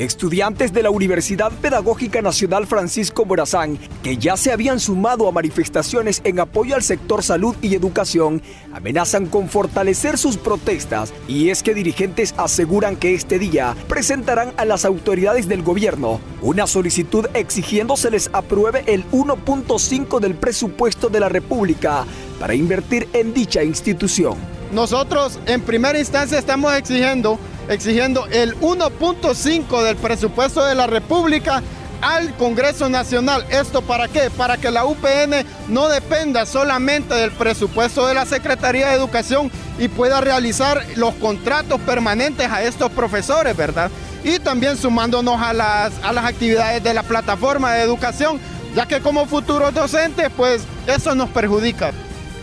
Estudiantes de la Universidad Pedagógica Nacional Francisco Morazán, que ya se habían sumado a manifestaciones en apoyo al sector salud y educación, amenazan con fortalecer sus protestas y es que dirigentes aseguran que este día presentarán a las autoridades del gobierno una solicitud exigiendo se les apruebe el 1.5 del presupuesto de la República para invertir en dicha institución. Nosotros en primera instancia estamos exigiendo exigiendo el 1.5 del presupuesto de la República al Congreso Nacional. ¿Esto para qué? Para que la UPN no dependa solamente del presupuesto de la Secretaría de Educación y pueda realizar los contratos permanentes a estos profesores, ¿verdad? Y también sumándonos a las, a las actividades de la plataforma de educación, ya que como futuros docentes, pues eso nos perjudica.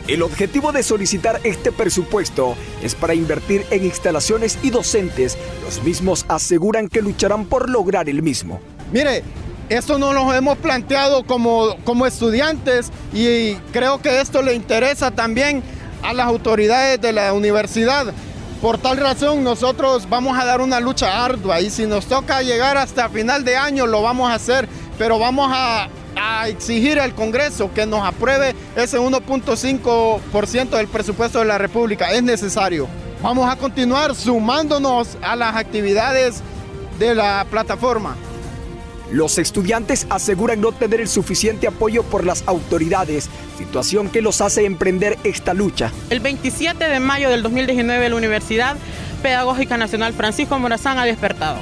El objetivo de solicitar este presupuesto es para invertir en instalaciones y docentes. Los mismos aseguran que lucharán por lograr el mismo. Mire, esto no lo hemos planteado como, como estudiantes y creo que esto le interesa también a las autoridades de la universidad. Por tal razón, nosotros vamos a dar una lucha ardua y si nos toca llegar hasta final de año, lo vamos a hacer, pero vamos a, a exigir al Congreso que nos apruebe ese 1.5% del presupuesto de la República. Es necesario. Vamos a continuar sumándonos a las actividades de la plataforma. Los estudiantes aseguran no tener el suficiente apoyo por las autoridades, situación que los hace emprender esta lucha. El 27 de mayo del 2019 la Universidad Pedagógica Nacional Francisco Morazán ha despertado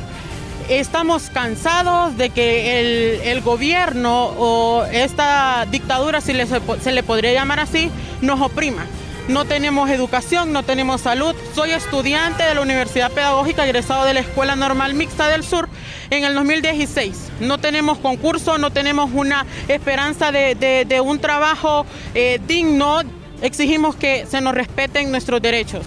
estamos cansados de que el, gobierno o esta dictadura, si se le podría llamar así, nos oprima. No tenemos educación, no tenemos salud. Soy estudiante de la Universidad Pedagógica, egresado de la Escuela Normal Mixta del Sur en el 2016. No tenemos concurso, no tenemos una esperanza de, un trabajo eh, digno. Exigimos que se nos respeten nuestros derechos.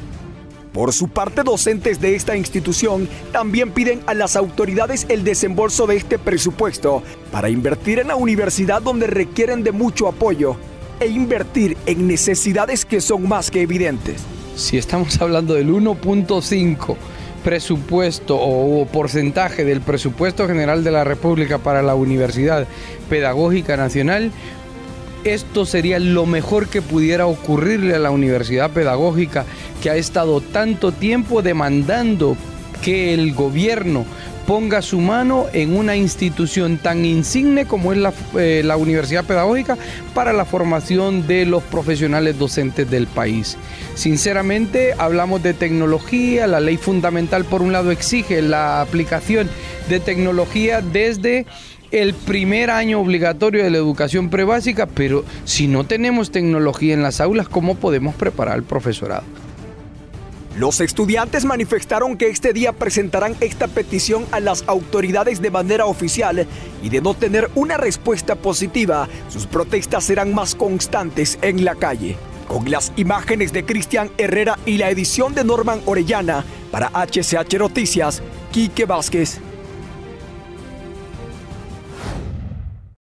Por su parte, docentes de esta institución también piden a las autoridades el desembolso de este presupuesto para invertir en la universidad donde requieren de mucho apoyo e invertir en necesidades que son más que evidentes. Si estamos hablando del 1.5 presupuesto o porcentaje del presupuesto general de la República para la Universidad Pedagógica Nacional, esto sería lo mejor que pudiera ocurrirle a la universidad pedagógica que ha estado tanto tiempo demandando que el gobierno ponga su mano en una institución tan insigne como es la, eh, la, Universidad Pedagógica para la formación de los profesionales docentes del país. Sinceramente, hablamos de tecnología, la ley fundamental por un lado exige la aplicación de tecnología desde el primer año obligatorio de la educación prebásica, pero si no tenemos tecnología en las aulas, ¿cómo podemos preparar al profesorado? Los estudiantes manifestaron que este día presentarán esta petición a las autoridades de manera oficial y de no tener una respuesta positiva, sus protestas serán más constantes en la calle. Con las imágenes de Cristian Herrera y la edición de Norman Orellana, para HCH Noticias, Quique Vázquez.